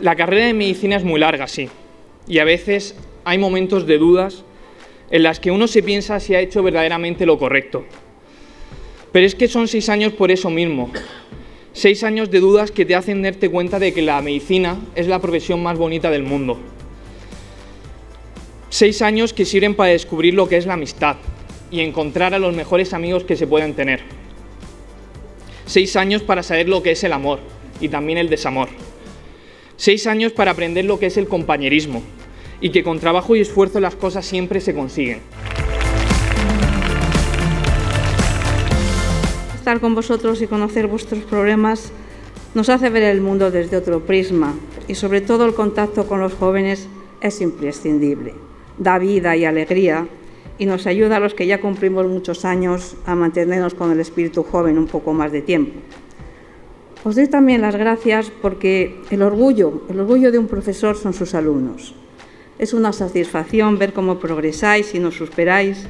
La carrera de medicina es muy larga, sí, y a veces hay momentos de dudas en las que uno se piensa si ha hecho verdaderamente lo correcto. Pero es que son seis años por eso mismo. Seis años de dudas que te hacen darte cuenta de que la medicina es la profesión más bonita del mundo. Seis años que sirven para descubrir lo que es la amistad y encontrar a los mejores amigos que se pueden tener. Seis años para saber lo que es el amor y también el desamor. Seis años para aprender lo que es el compañerismo y que con trabajo y esfuerzo las cosas siempre se consiguen. Estar con vosotros y conocer vuestros problemas nos hace ver el mundo desde otro prisma y sobre todo el contacto con los jóvenes es imprescindible. Da vida y alegría y nos ayuda a los que ya cumplimos muchos años a mantenernos con el espíritu joven un poco más de tiempo. Os doy también las gracias porque el orgullo, el orgullo de un profesor son sus alumnos. Es una satisfacción ver cómo progresáis y nos superáis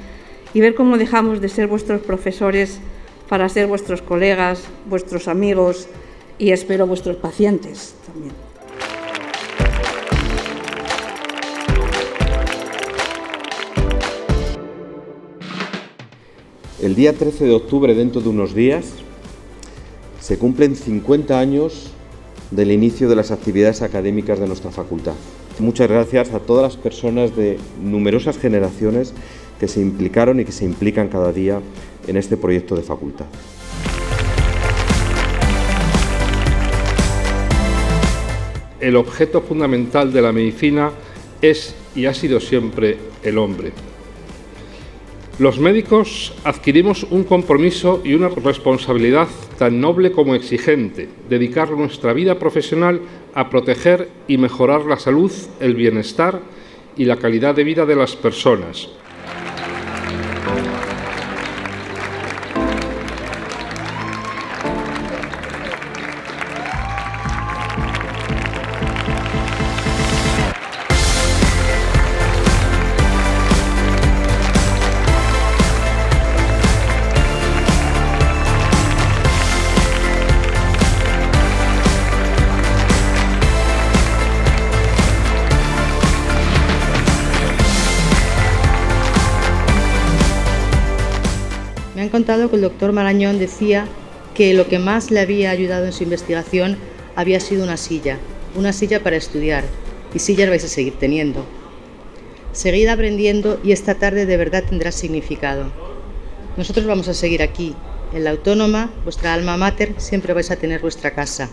y ver cómo dejamos de ser vuestros profesores para ser vuestros colegas, vuestros amigos y espero vuestros pacientes también. El día 13 de octubre, dentro de unos días, se cumplen 50 años del inicio de las actividades académicas de nuestra facultad. Muchas gracias a todas las personas de numerosas generaciones que se implicaron y que se implican cada día en este proyecto de facultad. El objeto fundamental de la medicina es y ha sido siempre el hombre. Los médicos adquirimos un compromiso y una responsabilidad tan noble como exigente, dedicar nuestra vida profesional a proteger y mejorar la salud, el bienestar y la calidad de vida de las personas, han contado que el doctor Marañón decía que lo que más le había ayudado en su investigación había sido una silla, una silla para estudiar, y sillas vais a seguir teniendo. Seguid aprendiendo y esta tarde de verdad tendrá significado. Nosotros vamos a seguir aquí, en la autónoma, vuestra alma mater, siempre vais a tener vuestra casa.